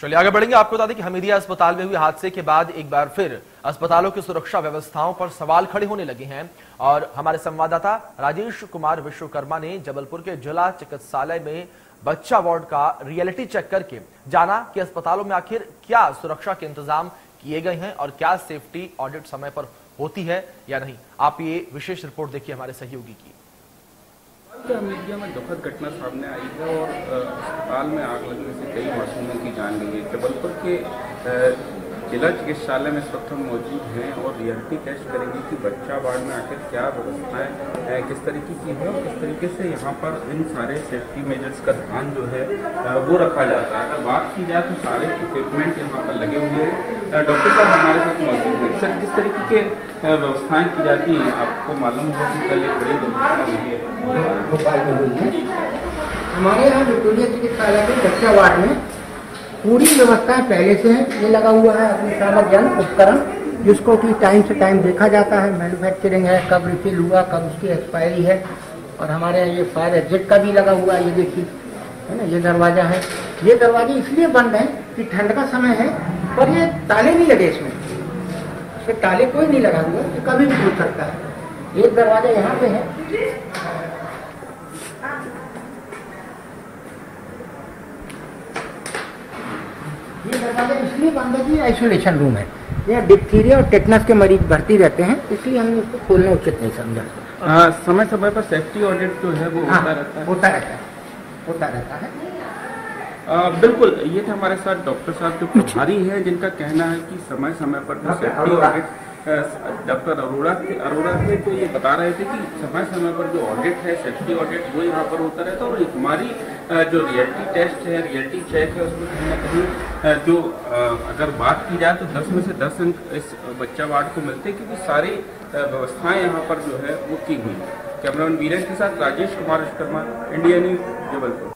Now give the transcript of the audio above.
चलिए आगे बढ़ेंगे। आपको बता दें कि हमीदिया अस्पताल में हुए हादसे के बाद एक बार फिर अस्पतालों की सुरक्षा व्यवस्थाओं पर सवाल खड़े होने लगे हैं। और हमारे संवाददाता राजेश कुमार विश्वकर्मा ने जबलपुर के जिला चिकित्सालय में बच्चा वार्ड का रियलिटी चेक करके जाना कि अस्पतालों में आखिर क्या सुरक्षा के इंतज़ाम किए गए हैं और क्या सेफ्टी ऑडिट समय पर होती है या नहीं। आप ये विशेष रिपोर्ट देखिए हमारे सहयोगी की। मीडिया में दुखद घटना सामने आई है और अस्पताल में आग लगने से कई मासूमों की जान गई है? जबलपुर के जिला चिकित्सालय में इस वक्त हम मौजूद हैं और रियलिटी टेस्ट करेंगे कि बच्चा वार्ड में आखिर क्या व्यवस्थाएँ किस तरीके की है और किस तरीके से यहाँ पर इन सारे सेफ्टी मेजर्स का ध्यान जो है वो रखा जाता है। अगर बात की जाए तो सारे इक्विपमेंट यहाँ पर लगे हुए हैं। डॉक्टर साहब, हमारे साथ मौजूद सर, किस तरीके के व्यवस्थाएँ की जाती हैं, आपको मालूम हो कि कल एक बड़ी दुर्घटना हुई है? हमारे यहाँ विक्टोरिया चिकित्सालय के बच्चा वार्ड में पूरी व्यवस्थाएँ पहले से है, ये लगा हुआ है अग्निशामक जन उपकरण, जिसको कि टाइम से टाइम देखा जाता है, मैन्युफैक्चरिंग है, कब रिफिल हुआ, कब उसकी एक्सपायरी है, और हमारे यहाँ ये फायर एग्जिट का भी लगा हुआ है, ये देखिए, है ना, ये दरवाज़ा है। ये दरवाजे इसलिए बंद है कि ठंड का समय है और ये ताले नहीं लगे इसमें। इसमें ताले कोई नहीं लगा हुआ ये कभी भी खुल सकता है। एक दरवाज़ा यहाँ पे है। ये दरवाज़ा इसलिए बंद है कि आइसोलेशन रूम है। यहाँ डिप्थीरिया और टेटनस के मरीज़ भर्ती रहते हैं इसलिए हमने उसको खोलना उचित नहीं समझा। आ, समय समय पर सेफ्टी ऑडिट जो है वो हाँ, होता रहता है। होता रहता है। होता रहता है। आ, बिल्कुल ये थे हमारे साथ डॉक्टर साहब जो प्रभारी हैं जिनका कहना है कि समय समय पर जो सेफ्टी ऑडिट डॉक्टर अरोड़ा थे अरोड़ा थे तो ये बता रहे थे कि समय समय पर जो ऑडिट है सेफ्टी ऑडिट वो यहाँ पर होता रहता है और हमारी जो रियलिटी टेस्ट है रियलिटी चेक है उसमें कहीं ना कहीं जो अगर बात की जाए तो 10 में से 10 अंक इस बच्चा वार्ड को मिलते हैं क्योंकि सारी व्यवस्थाएँ यहाँ पर जो है वो की हुई कैमरामैन वीरेंद्र के साथ राजेश कुमार विश्वकर्मा इंडिया न्यूज़ जबलपुर।